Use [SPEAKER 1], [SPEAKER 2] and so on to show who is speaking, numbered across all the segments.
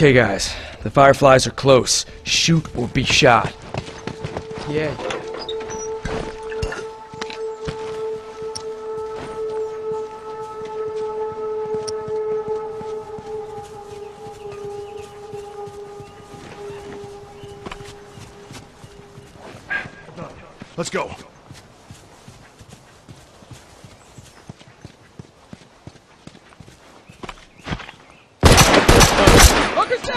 [SPEAKER 1] Okay, guys. The Fireflies are close. Shoot or be shot. Yeah.
[SPEAKER 2] Let's go.
[SPEAKER 1] Hookers down! Pick up that left!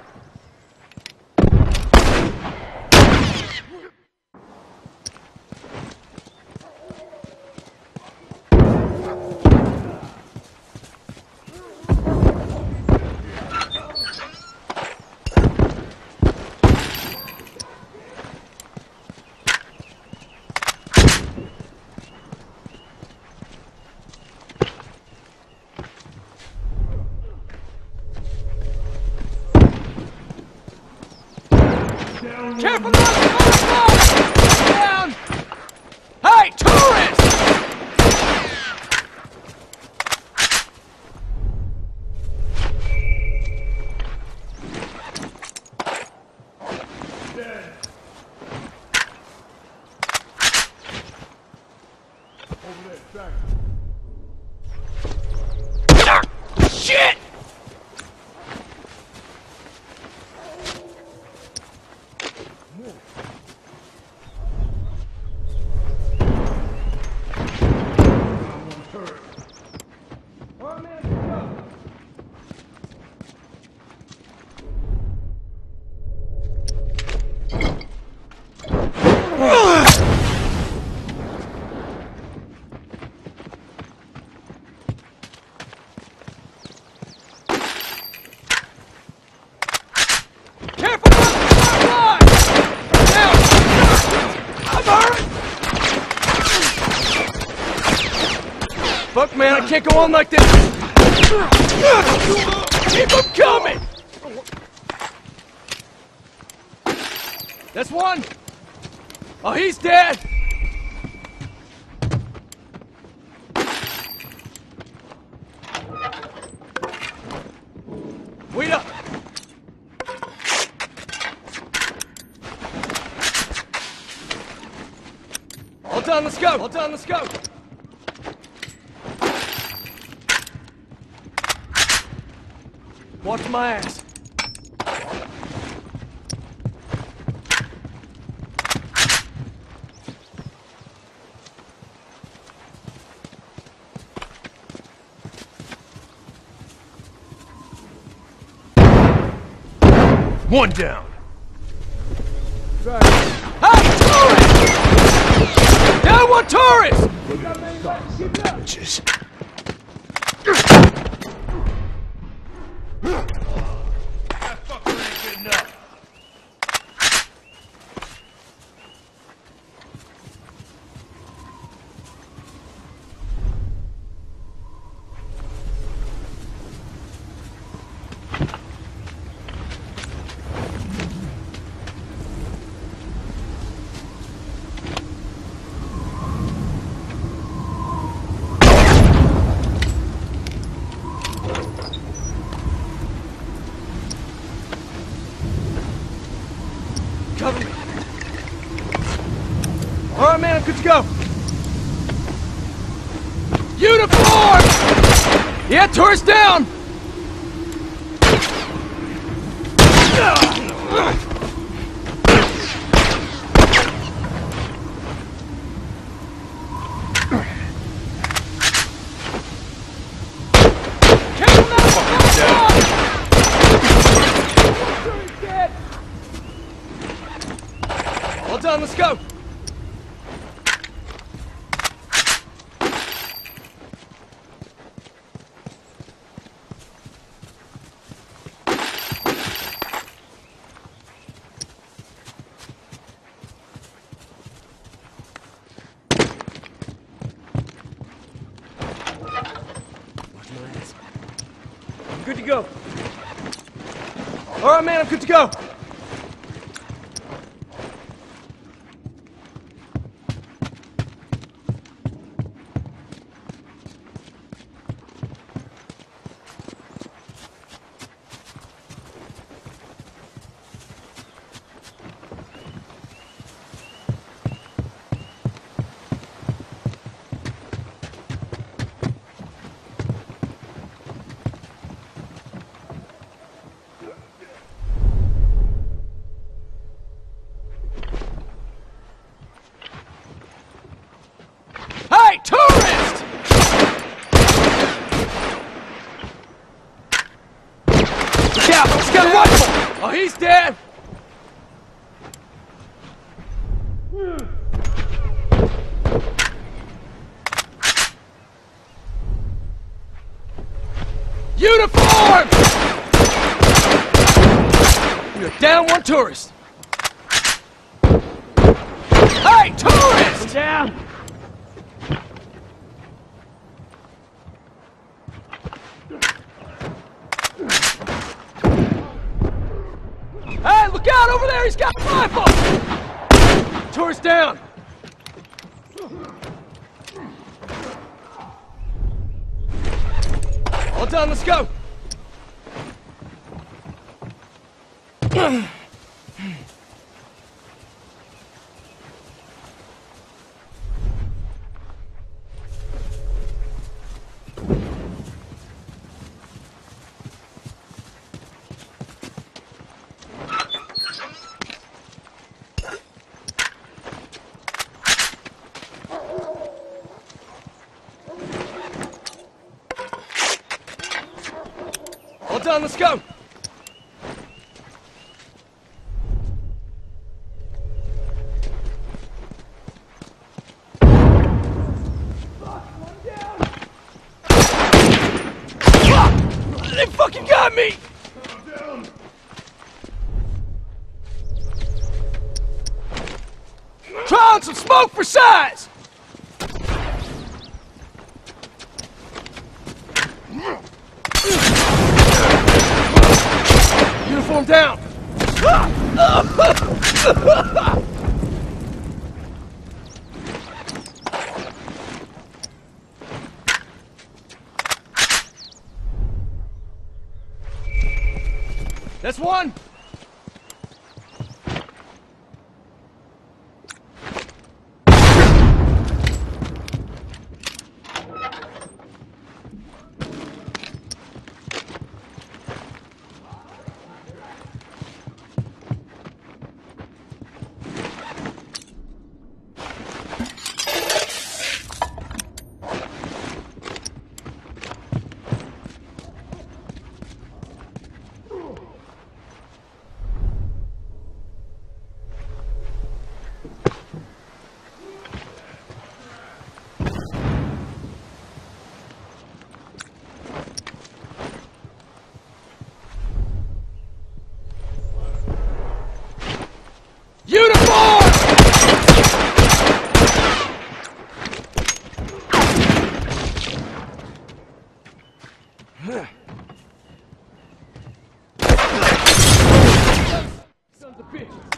[SPEAKER 1] Careful now! Careful! Down Shit! Careful! Firefly! Down! I'm hurt! Fuck, man, I can't go on like this! Keep them coming! That's one! Oh, he's dead! Wait up! All done, let's go! All done, let's go! Watch my ass.
[SPEAKER 2] One down.
[SPEAKER 1] Hey! Down one tourist!
[SPEAKER 2] Bitches.
[SPEAKER 1] All right, man, I'm good to go. Uniform! Yeah, tourist down! Now! Tourist dead! good to go. All right, man, I'm good to go. He's got a rifle! Oh, he's dead! Uniform! You're down one tourist. Hey, tourist! Down! Hey, look out over there! He's got a rifle! Tourist down! All done, let's go! Done, let's go! Fuck! They fucking got me! Try on some smoke for size! Uniform down! That's one! Uniform! Sons of bitches!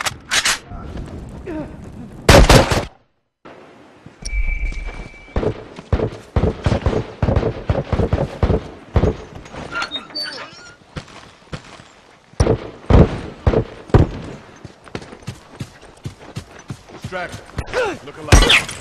[SPEAKER 2] Distraction. Look alive.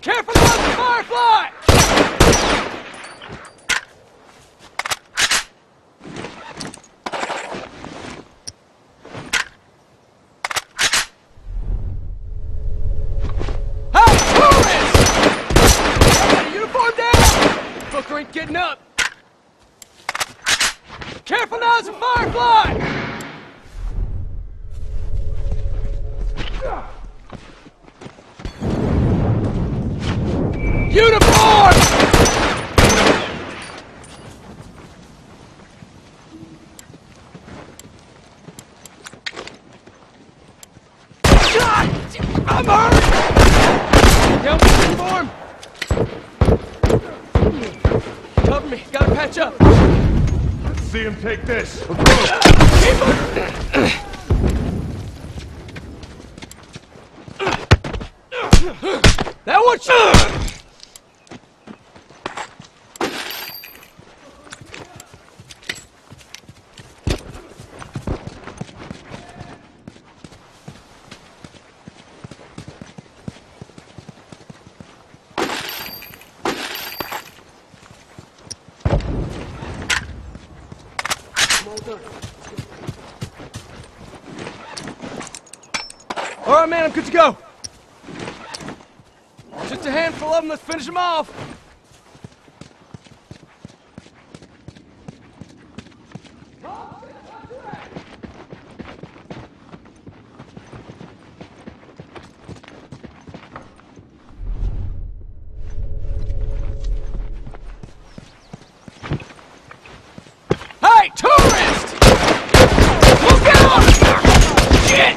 [SPEAKER 1] Careful about the firefly! Hey, tourist! Everybody, uniform down! Booker ain't getting up. Careful now, it's a firefly! Uniform! I'm hurt! Down form! Cover me, gotta patch up.
[SPEAKER 2] Let's see him take this.
[SPEAKER 1] That one should. All right, man, I'm good to go. Just a handful of them. Let's finish them off. Hey, tourist! Look out! Shit!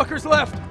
[SPEAKER 1] motherfuckers left!